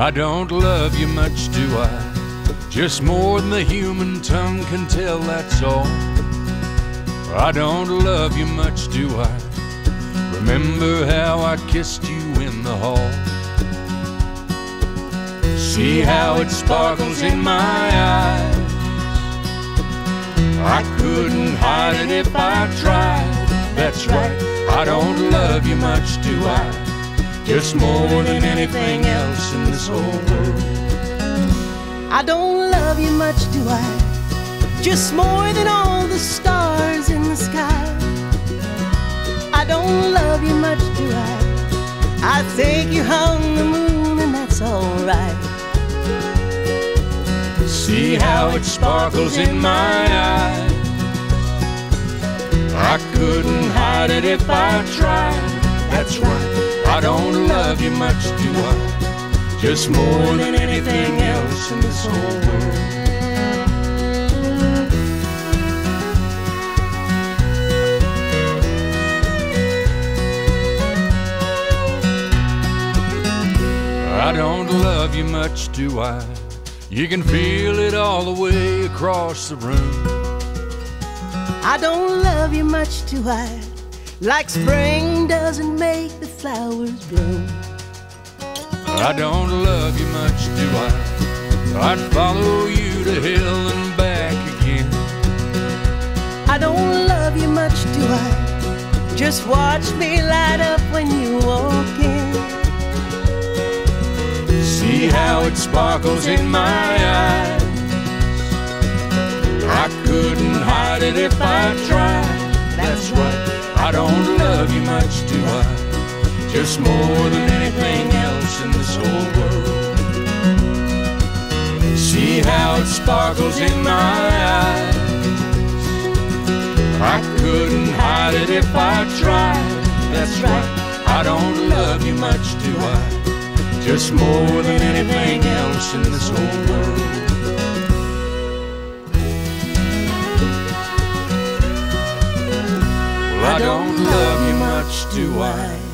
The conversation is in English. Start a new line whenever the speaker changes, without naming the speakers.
I don't love you much, do I? Just more than the human tongue can tell, that's all. I don't love you much, do I? Remember how I kissed you in the hall? See how it sparkles in my eyes. I couldn't hide it if I tried. That's right, I don't love you much, do I? Just more than anything else in this whole world.
I don't love you much, do I? Just more than all the stars in the sky. I don't love you much, do I? I think you hung the moon, and that's alright.
See how it sparkles in my eyes. I couldn't hide it if I tried. That's right, I don't love you much, do I? Just more than anything else in this whole world. I don't love you much, do I? You can feel it all the way across the room.
I don't love you much, do I? Like spring doesn't make the flowers bloom.
I don't love you much, do I? I'd follow you to hell and back again.
I don't love you much, do I? Just watch me light up when you walk in.
See how it sparkles in my eyes. I couldn't hide it if I tried. That's right, I don't love you much, do I? Just more than anything else in this whole world. See how it sparkles in my eyes. I couldn't hide it if I tried. That's right, I don't love you much, do I? Just more than anything else in this whole world. I don't love you much, do I?